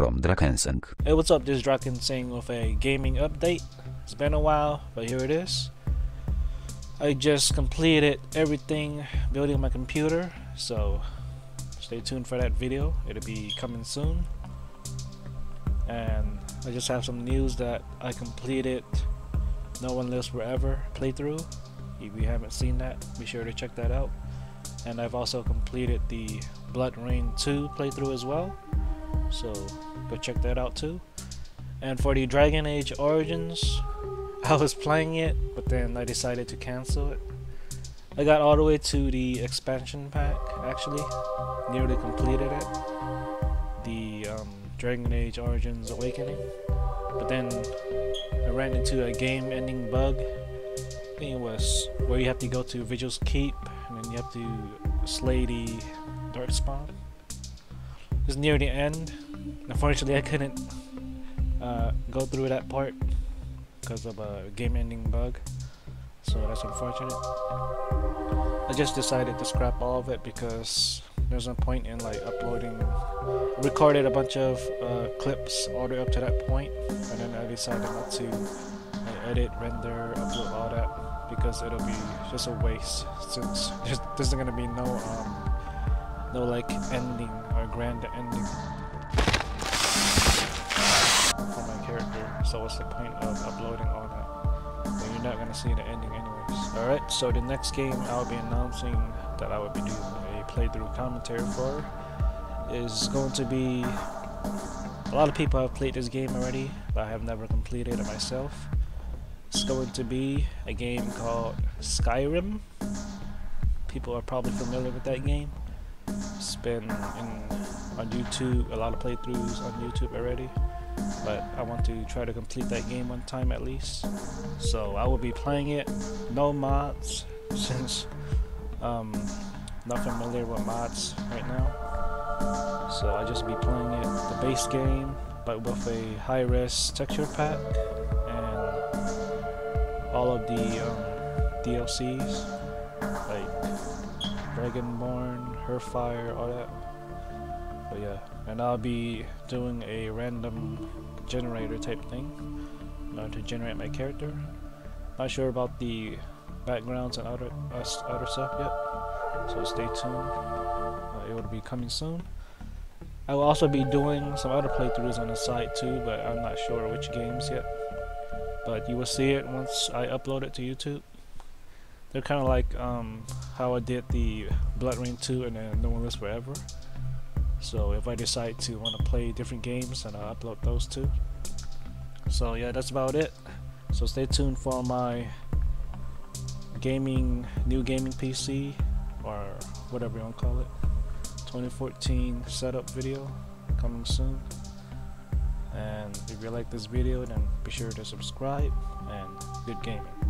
from Drakenseng. Hey, what's up? This is Drakenseng with a gaming update. It's been a while, but here it is. I just completed everything building my computer, so stay tuned for that video. It'll be coming soon. And I just have some news that I completed No One Lives Forever playthrough. If you haven't seen that, be sure to check that out. And I've also completed the BloodRayne 2 playthrough as well. So go check that out too. And for the Dragon Age Origins, I was playing it, but then I decided to cancel it. I got all the way to the expansion pack, actually. Nearly completed it. The um, Dragon Age Origins Awakening. But then I ran into a game ending bug. I think it was where you have to go to Vigil's Keep and then you have to slay the Darkspawn. It's near the end. Unfortunately, I couldn't uh, go through that part because of a game ending bug. So that's unfortunate. I just decided to scrap all of it because there's no point in like uploading. Recorded a bunch of uh, clips all the way up to that point, and then I decided not to uh, edit, render, upload all that because it'll be just a waste since there's, there's gonna be no um, no like ending or grand ending what's the point of uploading all that when you're not gonna see the ending anyways? Alright, so the next game I'll be announcing that I will be doing a playthrough commentary for is going to be a lot of people have played this game already, but I have never completed it myself. It's going to be a game called Skyrim. People are probably familiar with that game. It's been in, on YouTube, a lot of playthroughs on YouTube already. But I want to try to complete that game one time at least. So I will be playing it, no mods, since um, not familiar with mods right now. So I'll just be playing it, the base game, but with a high-res texture pack and all of the um, DLCs, like Dragonborn, Hearthfire, all that. But yeah, and I'll be doing a random generator type thing in order to generate my character. Not sure about the backgrounds and other uh, other stuff yet, so stay tuned. Uh, it will be coming soon. I will also be doing some other playthroughs on the site too, but I'm not sure which games yet. But you will see it once I upload it to YouTube. They're kind of like um, how I did the BloodRayne 2 and then No One Lives Forever. So if I decide to want to play different games, then I'll upload those too. So yeah, that's about it. So stay tuned for my gaming, new gaming PC, or whatever you want to call it. 2014 setup video coming soon. And if you like this video, then be sure to subscribe and good gaming.